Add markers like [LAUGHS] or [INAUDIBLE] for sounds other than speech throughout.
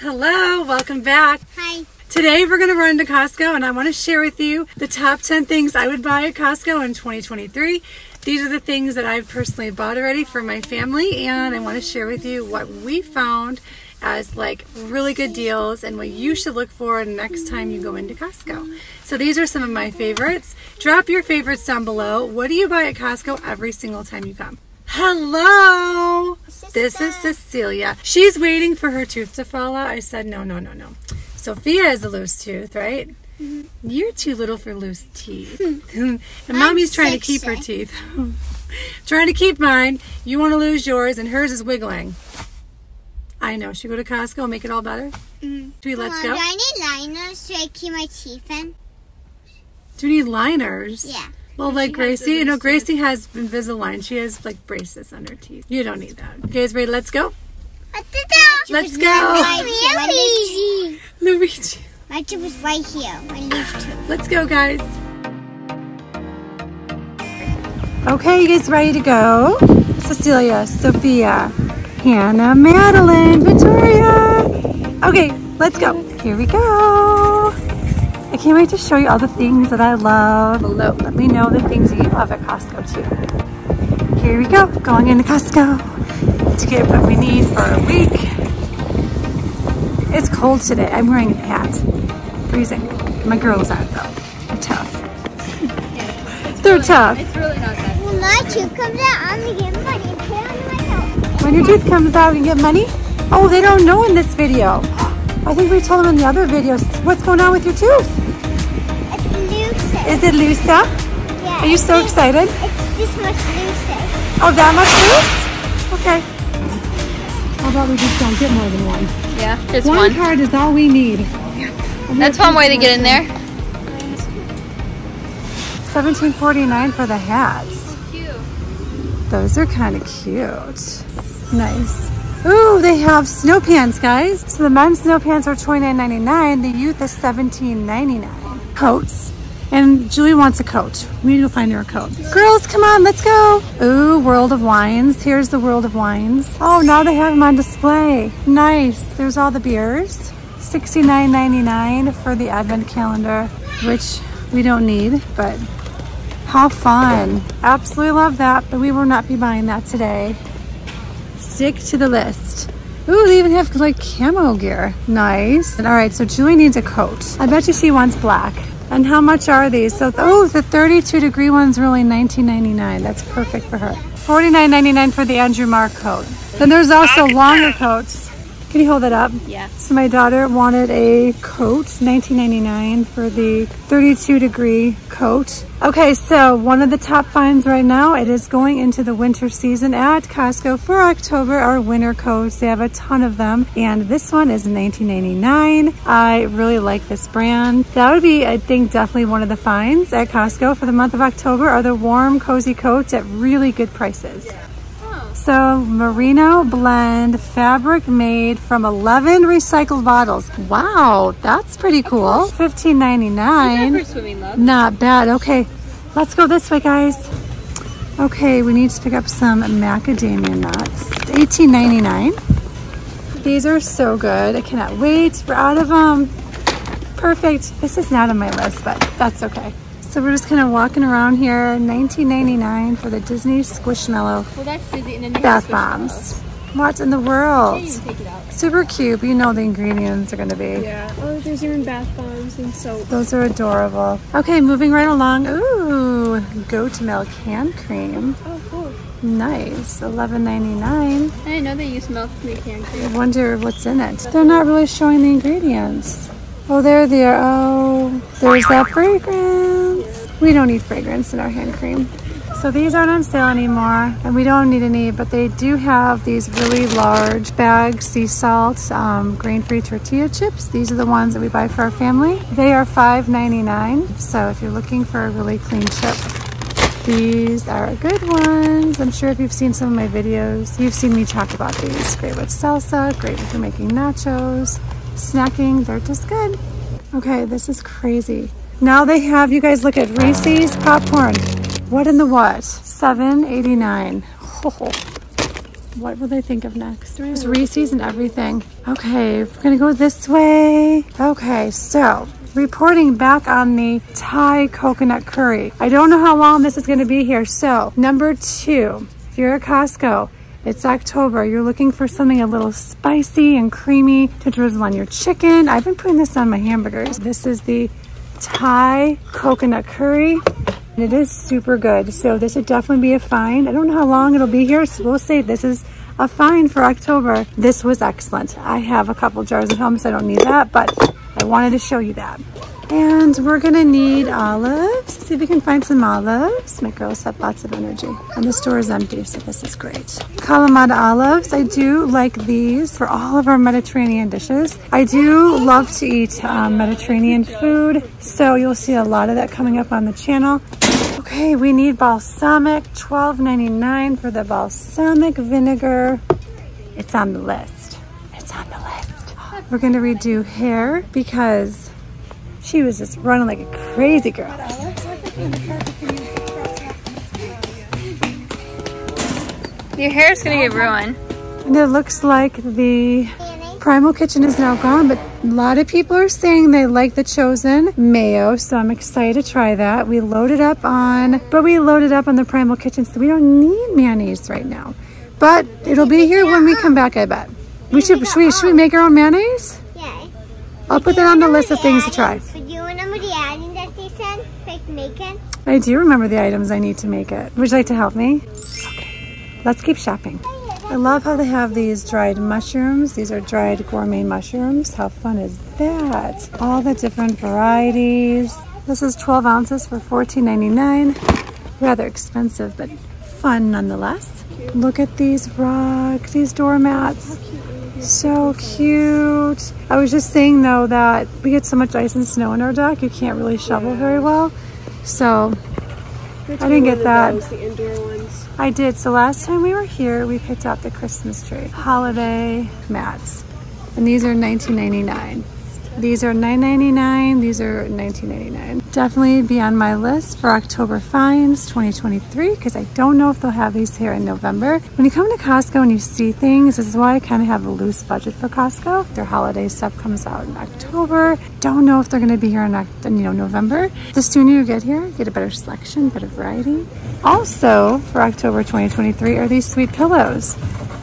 Hello, welcome back. Hi. Today we're going to run to Costco and I want to share with you the top 10 things I would buy at Costco in 2023. These are the things that I've personally bought already for my family and I want to share with you what we found as like really good deals and what you should look for next time you go into Costco. So these are some of my favorites. Drop your favorites down below. What do you buy at Costco every single time you come? Hello! This is Cecilia. She's waiting for her tooth to fall out. I said, no, no, no, no. Sophia has a loose tooth, right? Mm-hmm. You're too little for loose teeth. [LAUGHS] and mommy's trying to keep her teeth. [LAUGHS] trying to keep mine. You want to lose yours, and hers is wiggling. I know. Should we go to Costco and make it all better? Mm. Do we let's Mom, go? Do I need liners to keep my teeth in? Do you need liners? Yeah. Well, like Gracie, you know, Gracie has Invisalign. She has like braces on her teeth. You don't need that. You guys ready? Let's go. Let's go. Luigi. Luigi. My tooth was right here. My loose tooth. Let's go, guys. Okay, you guys ready to go? Cecilia, Sophia, Hannah, Madeline, Victoria. Okay, let's go. Here we go. I can't wait to show you all the things that I love below. Let me know the things you love at Costco too. Here we go, going into Costco to get what we need for a week. It's cold today. I'm wearing a hat. Freezing. My girls aren't though. They're tough. [LAUGHS] They're tough. It's really not that. When my tooth comes out, I'm going to get money put it on my. When your tooth comes out, you get money? Oh, they don't know in this video. I think we told them in the other videos. What's going on with your tooth? It's looser. Is it loose yeah, Are you so it's- excited? It's this much looser. Oh, that much loose? Okay. How about we just don't get more than one? Yeah, just One, one. card is all we need. Yeah. That's one way to get in there. Seventeen forty nine for the hats. Those are kind of cute. Nice. Ooh, they have snow pants, guys. So the men's snow pants are $29.99. The youth is $17.99. Coats. And Julie wants a coat. We need to find her a coat. Girls, come on, let's go. Ooh, World of Wines. Here's the World of Wines. Oh, now they have them on display. Nice. There's all the beers. $69.99 for the advent calendar, which we don't need, but how fun. Absolutely love that, but we will not be buying that today. Stick to the list. Ooh, they even have like camo gear. Nice. All right, so Julie needs a coat. I bet you she wants black. And how much are these? So, oh, the 32 degree one's really $19.99. That's perfect for her. $49.99 for the Andrew Marc coat. Then there's also longer coats. Can you hold that up? Yeah. So my daughter wanted a coat, $19.99 for the 32 degree coat. Okay, so one of the top finds right now, it is going into the winter season at Costco for October, our winter coats. They have a ton of them. And this one is $19.99. I really like this brand. That would be, I think, definitely one of the finds at Costco for the month of October are the warm, cozy coats at really good prices. So merino blend fabric made from 11 recycled bottles. Wow, that's pretty cool. $15.99. swimming. Not bad. Okay, let's go this way, guys. Okay, we need to pick up some macadamia nuts. $18.99. These are so good. I cannot wait. We're out of them. Perfect. This is not on my list, but that's okay. So we're just kind of walking around here. $19.99 for the Disney Squishmallow Well, that's Disney, and then bath switch it off. bombs. What in the world? You can take it out. Super cute. but You know the ingredients are going to be. Yeah. Oh, there's even bath bombs and soap. Those are adorable. Okay, moving right along. Ooh, goat milk hand cream. Oh, cool. Nice. $11.99. I didn't know they use milk to make hand cream. I wonder what's in it. They're not really showing the ingredients. Oh, there they are. Oh, there's that fragrance. We don't need fragrance in our hand cream. So these aren't on sale anymore, and we don't need any, but they do have these really large bag sea salt um, grain-free tortilla chips. These are the ones that we buy for our family. They are $5.99. So if you're looking for a really clean chip, these are good ones. I'm sure if you've seen some of my videos, you've seen me talk about these. Great with salsa, great if you're making nachos, snacking, they're just good. Okay, this is crazy. Now they have, you guys look at Reese's popcorn. What in the what? $7.89. Oh, [LAUGHS] What will they think of next? There's Reese's and everything. Okay, we're gonna go this way. Okay, so reporting back on the Thai coconut curry. I don't know how long this is gonna be here. So number two, if you're at Costco, it's October. You're looking for something a little spicy and creamy to drizzle on your chicken. I've been putting this on my hamburgers. This is the Thai coconut curry. And it is super good. So this would definitely be a find. I don't know how long it'll be here. So we'll say this is a find for October. This was excellent. I have a couple jars at home, so I don't need that, but I wanted to show you that. And we're gonna need olives. See if we can find some olives. My girls have lots of energy. And the store is empty, so this is great. Kalamata olives. I do like these for all of our Mediterranean dishes. I do love to eat um, Mediterranean food, so you'll see a lot of that coming up on the channel. Okay, we need balsamic, $12.99 for the balsamic vinegar. It's on the list. It's on the list. We're gonna redo hair because she was just running like a crazy girl. Your hair's gonna get ruined. And it looks like the Primal Kitchen is now gone, but a lot of people are saying they like the Chosen mayo, so I'm excited to try that. We loaded up on, but we loaded up on the Primal Kitchen, so we don't need mayonnaise right now. But it'll be here when we come back, I bet. We should, should we, should we make our own mayonnaise? I'll put that on the list of things to try. But do you remember the adding that they said? Like making? I do remember the items I need to make it. Would you like to help me? Okay, let's keep shopping. Oh, I love how they have these dried mushrooms. These are dried gourmet mushrooms. How fun is that? All the different varieties. This is 12 ounces for $14.99. Rather expensive, but fun nonetheless. Look at these rugs, these doormats. So cute. I was just saying though that we get so much ice and snow in our deck, you can't really shovel very well. So I didn't get that. Those, the indoor ones. I did. So last time we were here, we picked out the Christmas tree holiday mats. And these are $19.99. These are $9.99. These are $19.99. Definitely be on my list for October finds 2023 because I don't know if they'll have these here in November. When you come to Costco and you see things, this is why I kind of have a loose budget for Costco. Their holiday stuff comes out in October. Don't know if they're going to be here in you know November. The sooner you get here, you get a better selection, better variety. Also, for October 2023 are these sweet pillows.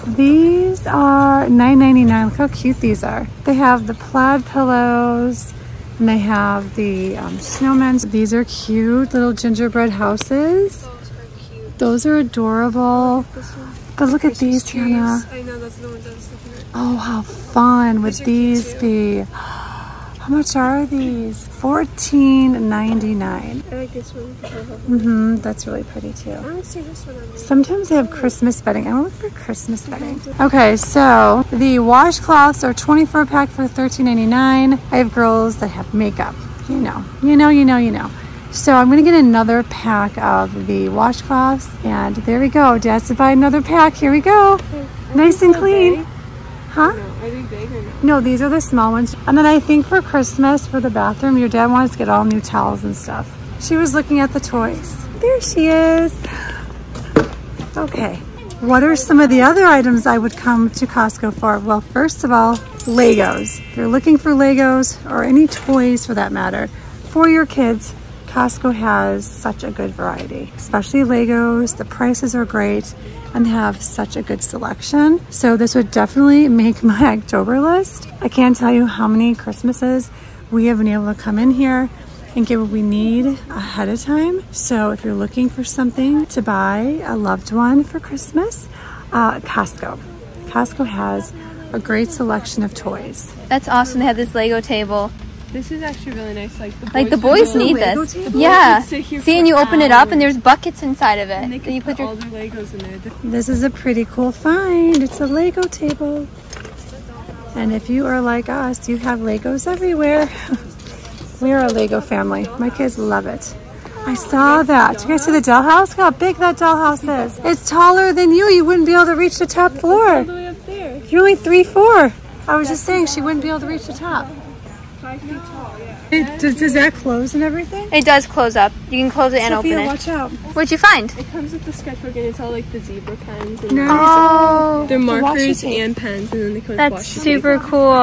These are $9.99. Look how cute these are. They have the plaid pillows and they have the um, snowmen. These are cute little gingerbread houses. Those are cute. Those are adorable. But look at these, trees. Hannah. I know that's the one I looking at. Oh, how fun would These are cute too. be? How much are these? $14.99. I like this one. Mm-hmm, that's really pretty too. I want to see this one on. Sometimes they have Christmas bedding. I want to look for Christmas bedding. Okay, so the washcloths are 24 pack for $13.99. I have girls that have makeup. You know, you know, you know, you know. So I'm gonna get another pack of the washcloths, and there we go. Dad's to buy another pack. Here we go. Nice and clean. Huh? No, are they no? These are the small ones. And then I think for Christmas, for the bathroom, your dad wanted to get all new towels and stuff. She was looking at the toys. There she is. Okay. What are some of the other items I would come to Costco for? Well, first of all, Legos. If you're looking for Legos or any toys for that matter for your kids, Costco has such a good variety, especially Legos. The prices are great and they have such a good selection. So this would definitely make my [LAUGHS] October list. I can't tell you how many Christmases we have been able to come in here and get what we need ahead of time. So if you're looking for something to buy a loved one for Christmas, uh, Costco. Costco has a great selection of toys. That's awesome. They have this Lego table. This is actually really nice. Like the boys, Like the boys need Lego this. table? Yeah. sit here See, and you open it up, and there's buckets inside of it. And they Then could you put, put your all their Legos in there. This is a pretty cool find. It's a Lego table. And if you are like us, you have Legos everywhere. [LAUGHS] we are a Lego family. My kids love it. I saw that. You guys see the dollhouse? Look how big that dollhouse is. It's taller than you. You wouldn't be able to reach the top All floor. the way up there. You're only three, four. I was just saying she wouldn't be able to reach the top. Five feet tall. Yeah. It, does, does that close and everything? It does close up. You can close it and Sophia, open it. watch out. What'd you find? It comes with the sketchbook and it's all like the zebra pens and Nice. Oh, they're markers tape. and pens and then they come with that's washi tape. super cool.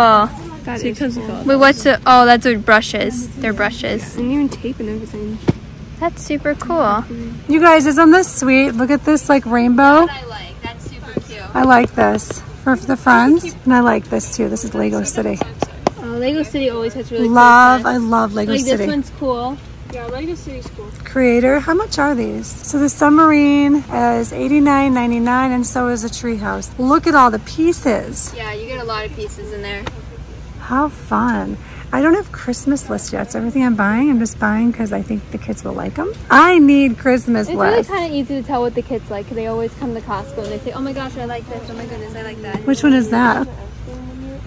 That so it comes with all. Wait, what's the? Oh, that's what brushes. They're brushes. And even tape and everything. That's super cool. You guys, isn't this sweet? Look at this like rainbow. I like. That's super cute. I like this for the friends. And I like this too. This is Lego City. Lego City always has really Love, cool I love Lego Like City. this one's cool. Yeah, Lego City's cool. Creator, how much are these? So the submarine is $89.99 and so is the treehouse. Look at all the pieces. Yeah, you get a lot of pieces in there. How fun. I don't have Christmas lists yet, so everything I'm buying, I'm just buying because I think the kids will like them. I need Christmas lists. It's really lists. kind of easy to tell what the kids like. 'cause They always come to Costco and they say, "Oh my gosh, I like this. Oh my goodness, I like that." Which one is that?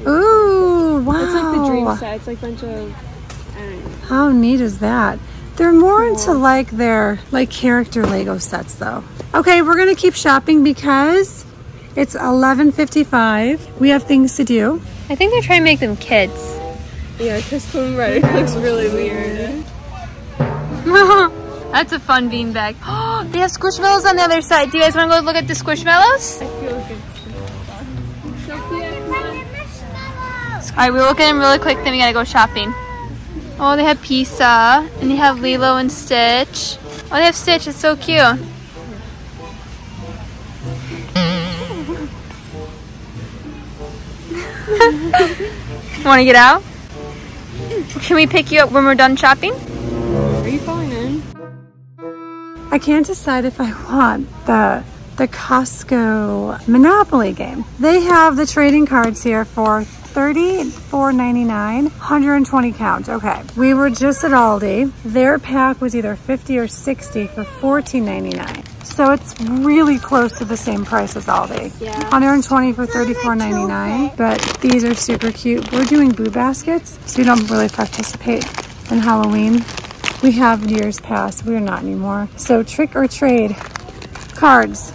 Ooh, wow. It's like the dream set. It's like a bunch of, I don't know. How neat is that? They're more into like their like character Lego sets though. Okay, we're gonna keep shopping because it's 11.55. We have things to do. I think they're trying to make them kids. Yeah, because Queen Rhetoric looks really weird. [LAUGHS] That's a fun beanbag. Oh, [GASPS] they have squishmallows on the other side. Do you guys want to go look at the squishmallows? All right, we'll get in really quick. Then we gotta go shopping. Oh, they have pizza and they have Lilo and Stitch. Oh, they have Stitch. It's so cute. [LAUGHS] Want to get out? Can we pick you up when we're done shopping? Are you falling in? I can't decide if I want the the Costco Monopoly game. They have the trading cards here for $34.99, 120 count. Okay, we were just at Aldi. Their pack was either 50 or 60 for $14.99. So it's really close to the same price as Aldi. Yeah. 120 for $34.99, but these are super cute. We're doing boo baskets, so we don't really participate in Halloween. We have years past, we're not anymore. So trick or trade cards.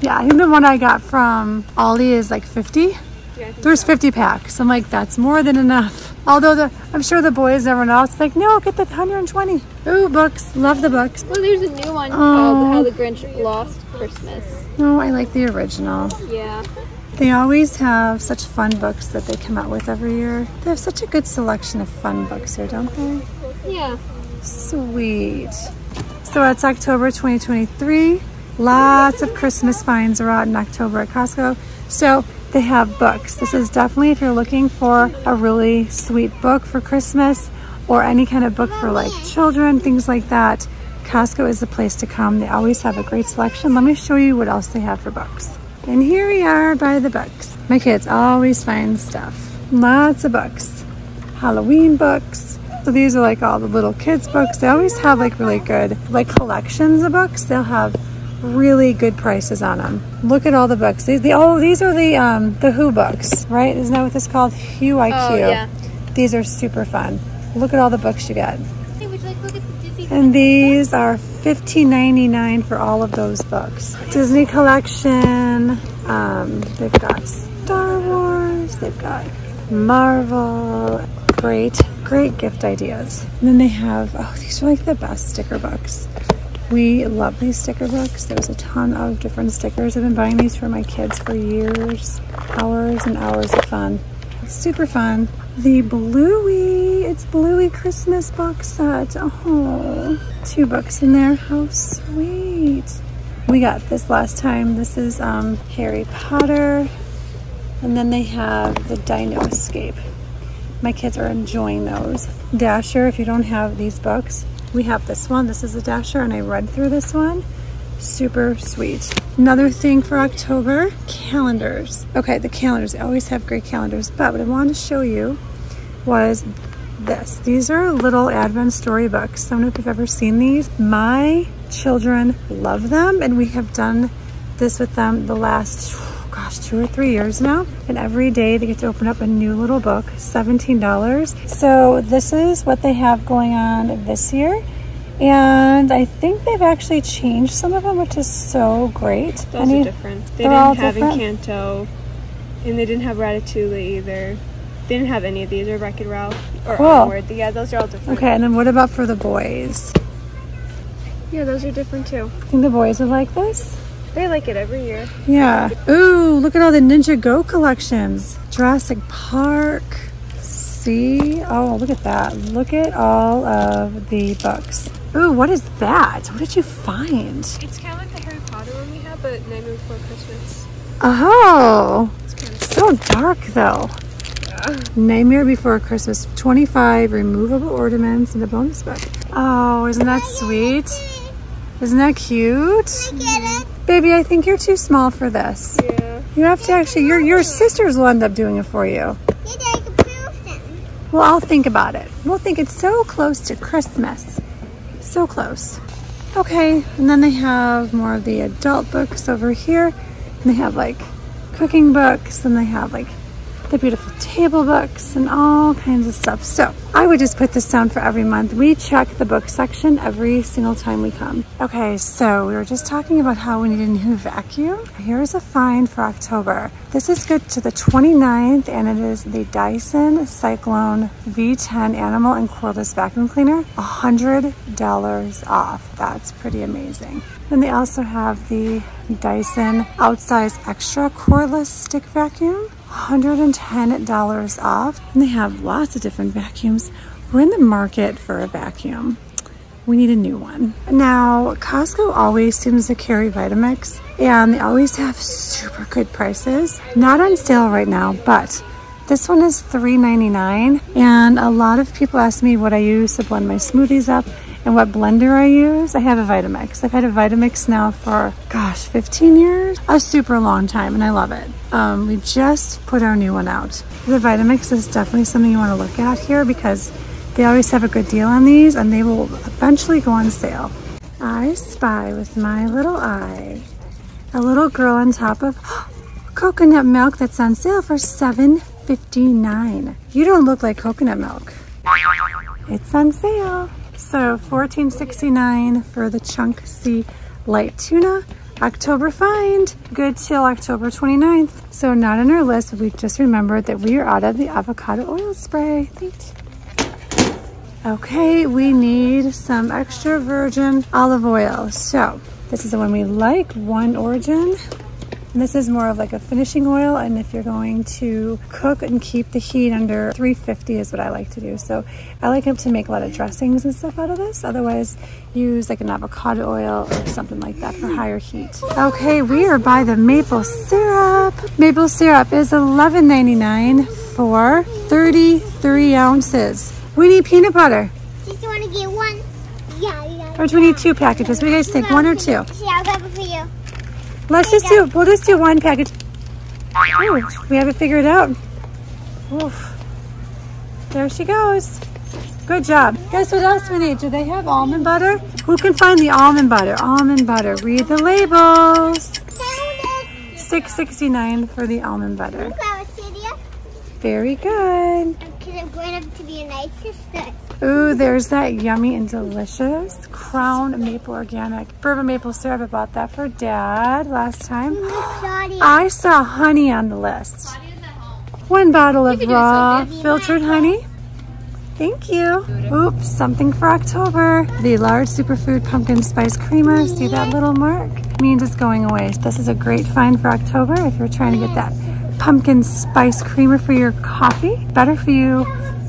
Yeah, I think the one I got from Aldi is like 50. Yeah, I think There's 50 packs. I'm like, that's more than enough. Although the, I'm sure the boys, everyone else, like, no, get the 120. Ooh, books. Love the books. Well, there's a new one Oh. called How the Grinch Lost Christmas. No, I like the original. Yeah. They always have such fun books that they come out with every year. They have such a good selection of fun books here, don't they? Yeah. Sweet. So it's October 2023. Lots of Christmas finds are out in October at Costco. So they have books. This is definitely if you're looking for a really sweet book for Christmas or any kind of book for like children, things like that. Costco is the place to come. They always have a great selection. Let me show you what else they have for books. And here we are by the books. My kids always find stuff. Lots of books. Halloween books. So these are like all the little kids books. They always have like really good like collections of books. They'll have really good prices on them. Look at all the books. These, the, oh, these are the um, the Who books, right? Isn't that what this is called? Who HQ. Oh, yeah. These are super fun. Look at all the books you get. Hey, you like to look at the And these are $15.99 for all of those books. Disney collection. Um, they've got Star Wars. They've got Marvel. Great, great gift ideas. And then they have, oh, these are like the best sticker books. We love these sticker books. There's a ton of different stickers. I've been buying these for my kids for years. Hours and hours of fun. Super fun. The Bluey, it's Bluey Christmas box set. Oh, two books in there. How sweet. We got this last time. This is um, Harry Potter. And then they have the Dino Escape. My kids are enjoying those. Dasher, if you don't have these books, we have this one. This is a Dasher, and I read through this one. Super sweet. Another thing for October, calendars. Okay, the calendars, they always have great calendars, but what I wanted to show you was this. These are little Advent storybooks. I don't know if you've ever seen these. My children love them, and we have done this with them the last gosh, two or three years now. And every day they get to open up a new little book, $17. So this is what they have going on this year. And I think they've actually changed some of them, which is so great. Those Any- are different. They didn't have different? Encanto, and they didn't have Ratatouille either. They didn't have any of these, or Wreck-It Ralph, or Cool. Onward. Yeah, those are all different. Okay, and then what about for the boys? Yeah, those are different too. I Think the boys would like this? They like it every year. Yeah. Ooh, look at all the Ninjago collections. Jurassic Park. See? Oh, look at that. Look at all of the books. Ooh, what is that? What did you find? It's kind of like the Harry Potter one we have, but Nightmare Before Christmas. Oh, It's so dark though. Yeah. Nightmare Before Christmas. 25 removable ornaments and a bonus book. Oh, isn't that sweet? Isn't that cute? Get it? Baby, I think you're too small for this. Yeah. You have to actually, your, your sisters will end up doing it for you. You take a proof then. Well, I'll think about it. We'll think it's so close to Christmas. So close. Okay, and then they have more of the adult books over here. And they have like cooking books and they have like the beautiful table books and all kinds of stuff. So I would just put this down for every month. We check the book section every single time we come. Okay, so we were just talking about how we need a new vacuum. Here's a find for October. This is good to the 29th and it is the Dyson Cyclone V10 Animal and Cordless Vacuum Cleaner. $100 off. That's pretty amazing. Then they also have the Dyson Outsize Extra Cordless Stick Vacuum. $110 off. And they have lots of different vacuums. We're in the market for a vacuum. We need a new one. Now, Costco always seems to carry Vitamix and they always have super good prices. Not on sale right now, but this one is $3.99 and a lot of people ask me what I use to blend my smoothies up and what blender I use. I have a Vitamix. I've had a Vitamix now for, gosh, 15 years? A super long time and I love it. Um, we just put our new one out. The Vitamix is definitely something you want to look at here because they always have a good deal on these and they will eventually go on sale. I spy with my little eye a little girl on top of [GASPS] coconut milk that's on sale for $7.59. You don't look like coconut milk. It's on sale. So $14.69 for the Chunk C Light Tuna. October find, good till October 29th. So not on our list, we just remembered that we are out of the avocado oil spray. Thanks. Okay, we need some extra virgin olive oil. So this is the one we like, One Origin. And this is more of like a finishing oil. And if you're going to cook and keep the heat under 350 is what I like to do. So I like to make a lot of dressings and stuff out of this. Otherwise use like an avocado oil or something like that for higher heat. Okay, we are by the maple syrup. Maple syrup is $11.99 for 33 ounces. We need peanut butter. Just want to get one. Yeah, yeah. Or do we need two packages? What do you guys think? One or two? See, I'll grab it for you. Let's just do, we'll just do one package. Ooh, we have it figured out. Oof. There she goes. Good job. Guess what else we need? Do they have almond butter? Who can find the almond butter? Almond butter. Read the labels. Found it. $6.69 for the almond butter. Grab it, Celia. Very good. Because I'm going up to be a nice sister. Ooh, there's that yummy and delicious Crown Maple Organic Bourbon Maple Syrup. I bought that for Dad last time. I saw honey on the list. One bottle of raw filtered honey. Thank you. Oops, something for October. The large superfood pumpkin spice creamer. See that little mark? Means it's going away. This is a great find for October if you're trying to get that pumpkin spice creamer for your coffee. Better for you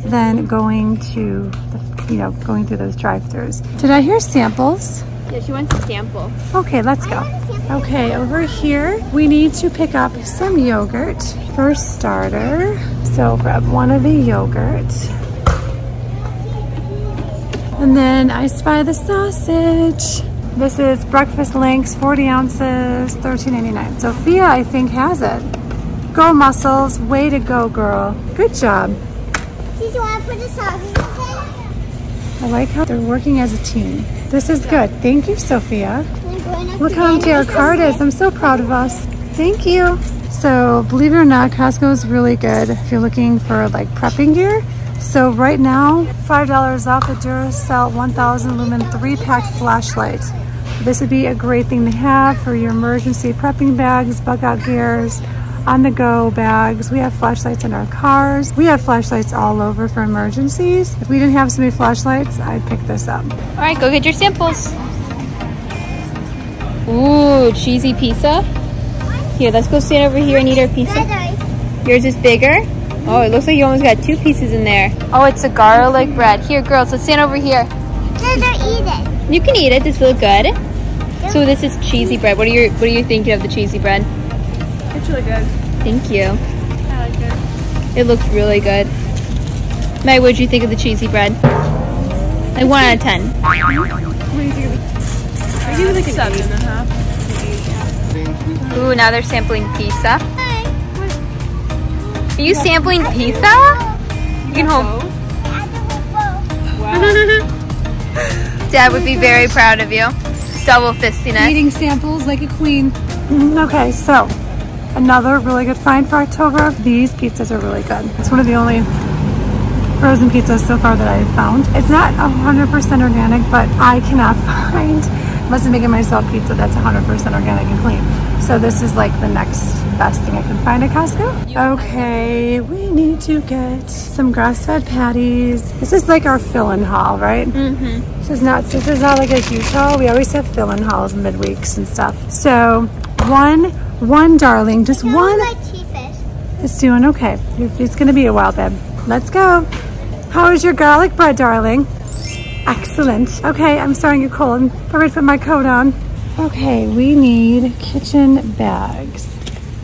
than going to, the, you know, going through those drive-throughs. Did I hear samples? Yeah, she wants a sample. Okay, let's go. Okay, over here, we need to pick up some yogurt for starter. So grab one of the yogurt. And then I spy the sausage. This is breakfast links, 40 ounces, $13.89. Sophia, I think, has it. Go muscles, way to go, girl. Good job. Did you want to put the sausage in? I like how they're working as a team. This is good. Thank you, Sophia. I'm going up Look to how empty our card is. I'm so proud of us. Thank you. So believe it or not, Costco is really good if you're looking for like prepping gear. So right now, $5 off the Duracell 1000 lumen three pack flashlight. This would be a great thing to have for your emergency prepping bags, bug out gears, on the go bags. We have flashlights in our cars. We have flashlights all over for emergencies. If we didn't have so many flashlights, I'd pick this up. All right, go get your samples. Ooh, cheesy pizza. Here, let's go stand over here and eat our pizza. Yours is bigger? Oh, it looks like you almost got two pieces in there. Oh, it's a garlic bread. Here, girls, let's stand over here. Dada, eat it. You can eat it. This it look good? So this is cheesy bread. What are you What are you thinking of the cheesy bread? It's really good. Thank you. I like it. It looks really good. Meg, what did you think of the cheesy bread? Like one out of ten. What do you think of? I give it like an seven and a half. Ooh, now they're sampling pizza. Hi. Are you sampling pizza? You can hold. [LAUGHS] Dad would be very proud of you. Double fisting it. Eating samples like a queen. Okay, so another really good find for October. These pizzas are really good. It's one of the only frozen pizzas so far that I've found. It's not 100% organic, but I cannot [LAUGHS] find, unless I'm making myself pizza that's 100% organic and clean. So this is like the next best thing I can find at Costco. Okay, we need to get some grass-fed patties. This is like our fill-in haul, right? Mm-hmm. This is not this is not like a huge haul. We always have fill-in hauls midweeks and stuff. So one one darling, just one cheapest. doing okay. It's gonna be a while, babe. Let's go. How is your garlic bread, darling? Excellent. Okay, I'm starting to get cold. I'm ready to put my coat on. Okay, we need kitchen bags.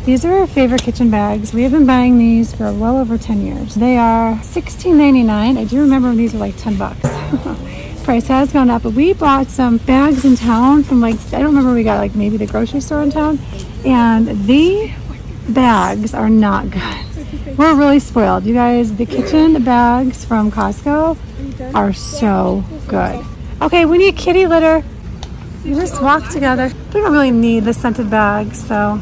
These are our favorite kitchen bags. We have been buying these for well over 10 years. They are $16.99. I do remember when these were like 10 bucks. [LAUGHS] Price has gone up, but we bought some bags in town from like, I don't remember we got like maybe the grocery store in town. And the bags are not good. We're really spoiled. You guys, the kitchen bags from Costco are so good. Okay, we need kitty litter. We just walk together. We don't really need the scented bags, so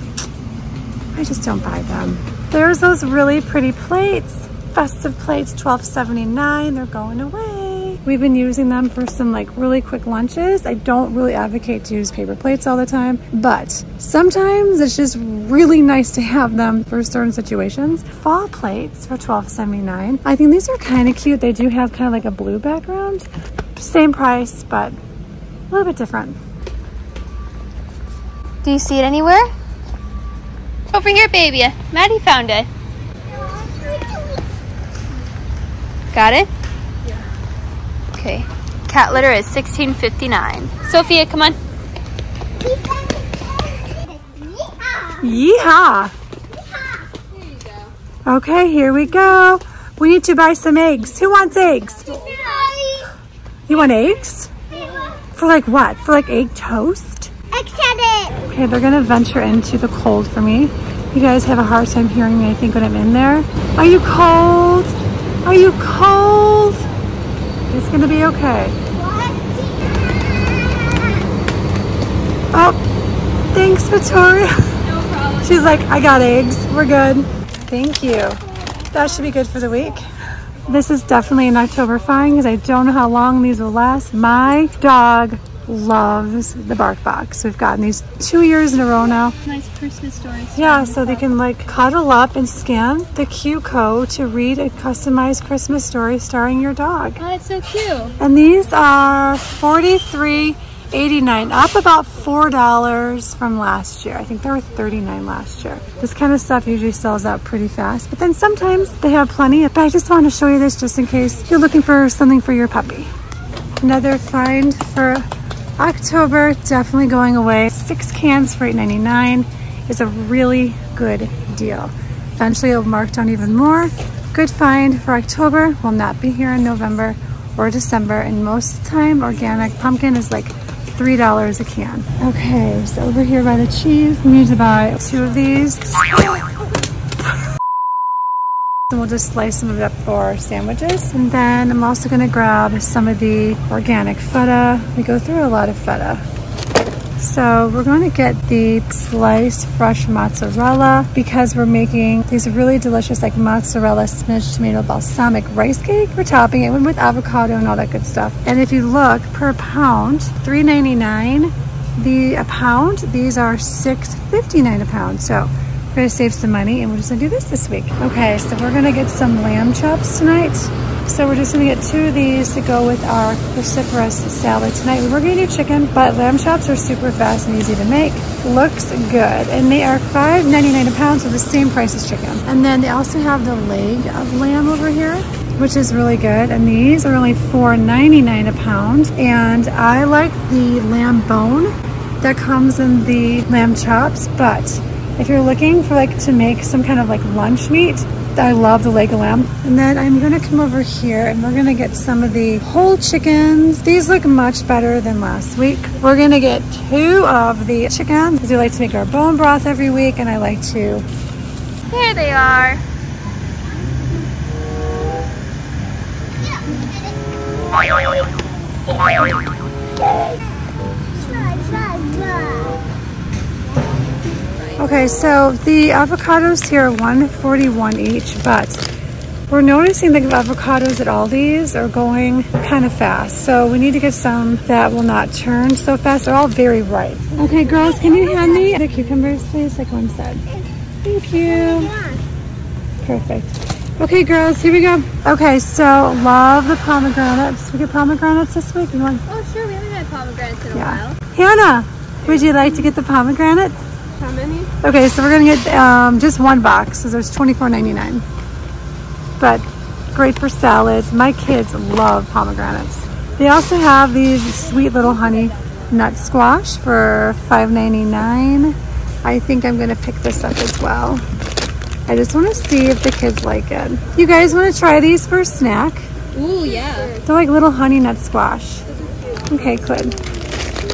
I just don't buy them. There's those really pretty plates. Festive plates, $12.79. They're going away. We've been using them for some like really quick lunches. I don't really advocate to use paper plates all the time, but sometimes it's just really nice to have them for certain situations. Fall plates for $12.79. I think these are kind of cute. They do have kind of like a blue background. Same price, but a little bit different. Do you see it anywhere? Over here, baby. Maddie found it. Got it? Yeah. Okay. Cat litter is sixteen fifty nine. Sophia, come on. Yeah. Yeehaw! Okay, here we go. We need to buy some eggs. Who wants eggs? You want eggs? For like what? For like egg toast? Okay, they're gonna venture into the cold for me. You guys have a hard time hearing me, I think, when I'm in there. Are you cold? Are you cold? It's gonna be okay. Oh, thanks, Victoria. No problem. She's like, I got eggs. We're good. Thank you. That should be good for the week. This is definitely an October find because I don't know how long these will last. My dog loves the BarkBox. We've gotten these two years in a row now. Nice Christmas stories. Yeah, so they can like cuddle up and scan the Q code to read a customized Christmas story starring your dog. Oh, it's so cute. And these are $43.89, up about $4 from last year. I think there were 39 last year. This kind of stuff usually sells out pretty fast, but then sometimes they have plenty. But I just want to show you this just in case you're looking for something for your puppy. Another find for October, definitely going away. Six cans for $8.99 is a really good deal. Eventually it'll mark down even more. Good find for October. Will not be here in November or December. And most of the time, organic pumpkin is like $3 a can. Okay, so over here by the cheese, we need to buy two of these. And we'll just slice some of it up for sandwiches. And then I'm also gonna grab some of the organic feta. We go through a lot of feta. So we're going to get the sliced fresh mozzarella because we're making these really delicious like mozzarella spinach tomato balsamic rice cake. We're topping it with avocado and all that good stuff. And if you look per pound, $3.99 the a pound. These are $6.59 a pound. So We're gonna save some money and we're just gonna do this this week. Okay, so we're gonna get some lamb chops tonight. So we're just gonna get two of these to go with our cruciferous salad tonight. We were gonna do chicken, but lamb chops are super fast and easy to make. Looks good. And they are $5.99 a pound, so the same price as chicken. And then they also have the leg of lamb over here which is really good. And these are only $4.99 a pound. And I like the lamb bone that comes in the lamb chops, but if you're looking for like to make some kind of like lunch meat, I love the leg of lamb. And then I'm gonna come over here and we're gonna get some of the whole chickens. These look much better than last week. We're gonna get two of the chickens because we like to make our bone broth every week and I like to. Here they are. Okay, so the avocados here are 141 each, but we're noticing the avocados at Aldi's are going kind of fast. So we need to get some that will not turn so fast. They're all very ripe. Okay, girls, can you hand me the cucumbers, please? Like one said. Thank you. Perfect. Okay, girls, here we go. Okay, so love the pomegranates. We get pomegranates this week. You want? Oh, sure. We haven't had pomegranates in a Yeah. while. Hannah, would you like to get the pomegranates? How many? Okay, so we're gonna get um, just one box, so there's $24.99. But great for salads. My kids love pomegranates. They also have these sweet little honey nut squash for $5.99. I think I'm gonna pick this up as well. I just wanna see if the kids like it. You guys wanna try these for a snack? Ooh, yeah. They're like little honey nut squash. Okay, good.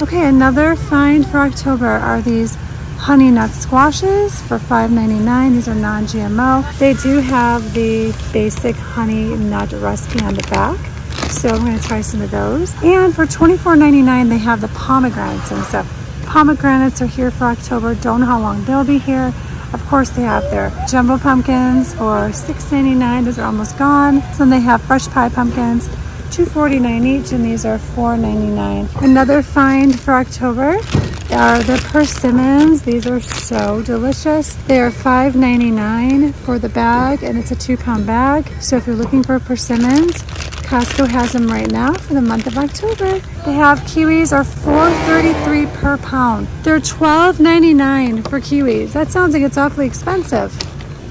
Okay, another find for October are these honey nut squashes for $5.99. These are non-GMO. They do have the basic honey nut recipe on the back. So I'm gonna try some of those. And for $24.99, they have the pomegranates and stuff. Pomegranates are here for October. Don't know how long they'll be here. Of course, they have their jumbo pumpkins for $6.99. Those are almost gone. So then they have fresh pie pumpkins, $2.49 each, and these are $4.99. Another find for October Uh, are the persimmons. These are so delicious. They are $5.99 for the bag, and it's a two-pound bag. So if you're looking for persimmons, Costco has them right now for the month of October. They have kiwis are $4.33 per pound. They're $12.99 for kiwis. That sounds like it's awfully expensive.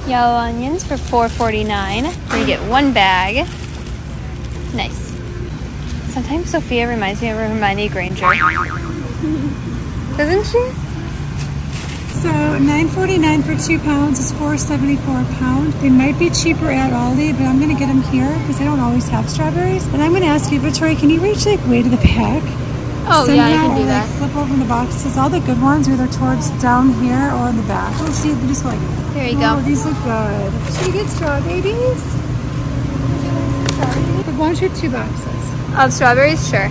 Yellow onions for $4.49. You get one bag. Nice. Sometimes Sophia reminds me of Hermione Granger. [LAUGHS] Doesn't she? So $9.49 for two pounds is $4.74 a pound. They might be cheaper at Aldi, but I'm gonna get them here because they don't always have strawberries. And I'm gonna ask you, Victoria, can you reach like way to the back? Oh, yeah, I Somehow, can do or, that. Like, flip open the boxes. All the good ones are either towards down here or in the back. Oh, see, they're just like, There you go. oh, go. these look good. Should we get straw babies? But why don't you two boxes? Of strawberries? Sure.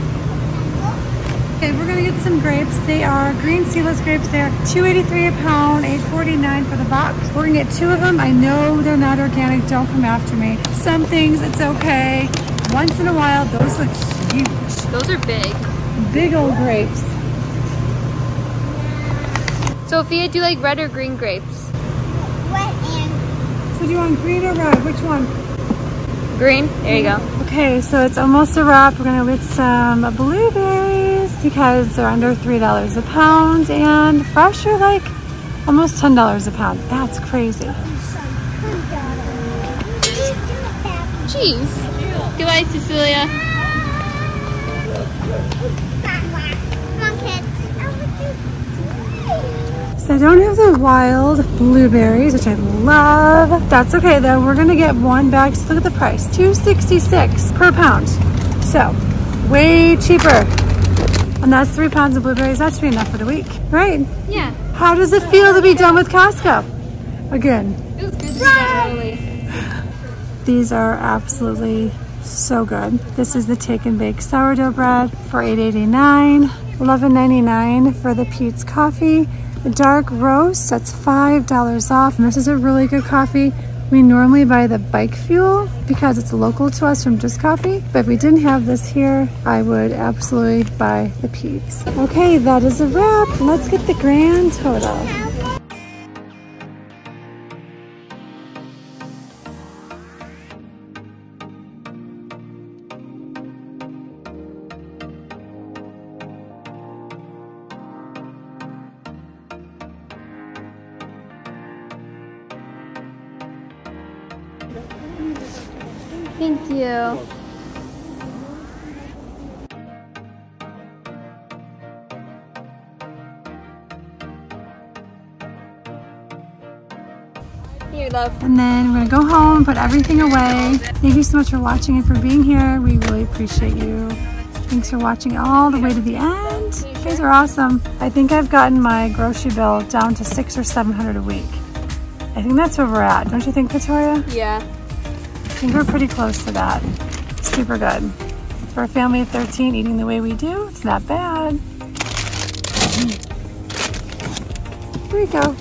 Okay, we're gonna get some grapes. They are green seedless grapes. They're $2.83 a pound, $8.49 for the box. We're gonna get two of them. I know they're not organic. Don't come after me. Some things, it's okay. Once in a while, those look huge. Those are big. Big old grapes. Sophia, do you like red or green grapes? Wet and So do you want green or red? Which one? Green? There you go. Okay, so it's almost a wrap. We're gonna get some blueberries because they're under $3 a pound and fresh are like almost $10 a pound. That's crazy. Jeez. Goodbye, Cecilia. So I don't have the wild blueberries, which I love. That's okay though. We're gonna get one bag. Just look at the price. 266 per pound. So way cheaper. And that's three pounds of blueberries. That should be enough for the week, right? Yeah. How does it feel to be done with Costco? Again, It was good. These are absolutely so good. This is the take and bake sourdough bread for $8.89, $11.99 for the Peet's coffee. The dark roast, that's $5 off. And this is a really good coffee. We normally buy the bike fuel because it's local to us from Just Coffee. But if we didn't have this here, I would absolutely buy the Peet's. Okay, that is a wrap. Let's get the grand total. Here, love. And then we're gonna go home, put everything away. Thank you so much for watching and for being here. We really appreciate you. Thanks for watching all the way to the end. You guys are awesome. I think I've gotten my grocery bill down to six or 700 a week. I think that's where we're at. Don't you think, Victoria? Yeah. I think we're pretty close to that. Super good. For a family of 13 eating the way we do, it's not bad. Here we go.